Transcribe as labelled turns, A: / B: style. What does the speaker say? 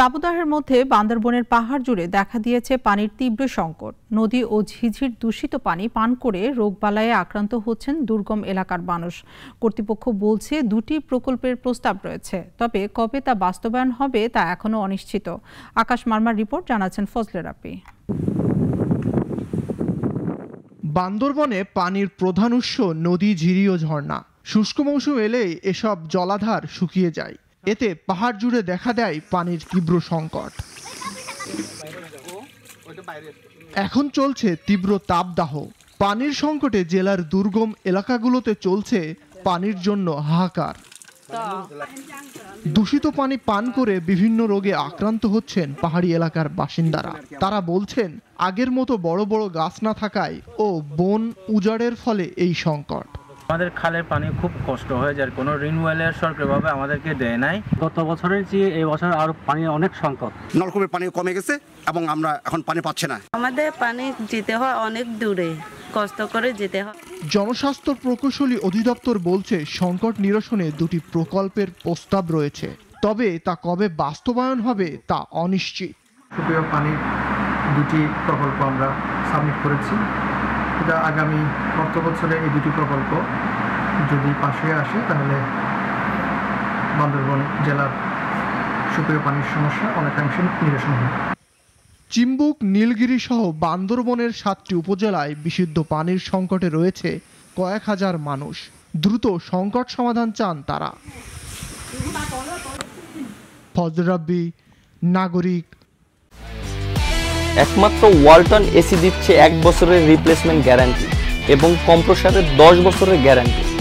A: দাবদাহের মধ্যে বান্দরবনের পাহাড় জুড়ে দেখা দিয়েছে পানির তীব্র সংকট। নদী ও ঝিঝির দূষিত পানি পান করে রোগবালায়ে আক্রান্ত হচ্ছেন দুর্গম এলাকার মানুষ। কর্তৃপক্ষ বলছে দুটি প্রকল্পের প্রস্তাব রয়েছে, তবে কবে তা বাস্তবায়ন হবে তা এখনও অনিশ্চিত। আকাশ মার্মার রিপোর্ট জানাচ্ছেন ফজলে রাপি
B: বান্দরবনে পানির প্রধান উৎস নদী, ঝিরি ও ঝর্ণা। শুষ্ক মৌসুম এলেই এসব জলাধার শুকিয়ে যায়। এতে পাহাড় জুড়ে দেখা দেয় পানির তীব্র সংকট। এখন চলছে তীব্র তাপদাহ। পানির সংকটে জেলার দুর্গম এলাকাগুলোতে চলছে পানির জন্য হাহাকার। দূষিত পানি পান করে বিভিন্ন রোগে আক্রান্ত হচ্ছেন পাহাড়ি এলাকার বাসিন্দারা। তারা বলছেন, আগের মতো বড় বড় গাছ না থাকায় ও বন উজাড়ের ফলে এই সংকট।
C: আমাদের খালের পানি খুব কষ্ট হয়ে যায়। কোনো রিনওয়েলের সরকারিভাবে আমাদেরকে দেয় নাই।
D: গত বছরের চেয়ে এই বছর আরও পানির অনেক সংকট।
E: নলকূপের পানি কমে গেছে এবং আমরা এখন পানি পাচ্ছি না।
F: আমাদের পানি যেতে হয় অনেক দূরে। কষ্ট করে যেতে হয়।
B: জনস্বাস্থ্য প্রকৌশলী অধিদপ্তর বলছে সংকট নিরসনে দুটি প্রকল্পের প্রস্তাব রয়েছে। তবে তা কবে বাস্তবায়ন হবে তা অনিশ্চিত।
G: সুপেয় পানির দুটি প্রকল্প আমরা সাবমিট করেছি। এটা আগামী অর্থ বছরে এই দুটি প্রকল্প যদি পাশে আসে, তাহলে বান্দরবন জেলার সুপেয় পানির সমস্যা অনেকাংশে নিরসন হবে।
B: চিম্বুক, নীলগিরি সহ বান্দরবনের সাতটি উপজেলায় বিশুদ্ধ পানির সংকটে রয়েছে কয়েক হাজার মানুষ। দ্রুত সংকট সমাধান চান তারা। ফজর রাব্বি নাগরিক
H: একমাত্র ওয়ালটন এসি দিচ্ছে এক বছরের রিপ্লেসমেন্ট গ্যারান্টি এবং কম্প্রসারের দশ বছরের গ্যারান্টি